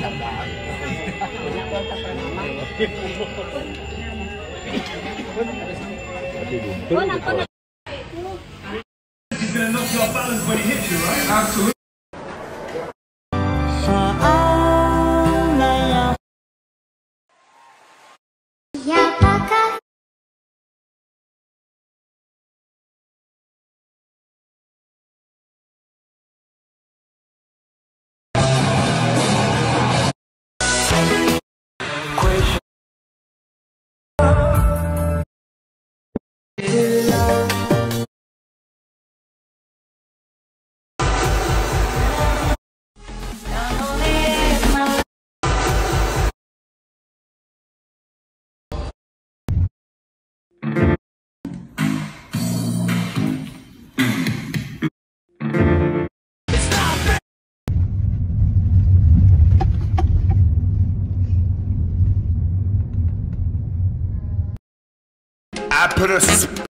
He's going to knock you off balance when he hits you, right? Absolutely. Yeah. put a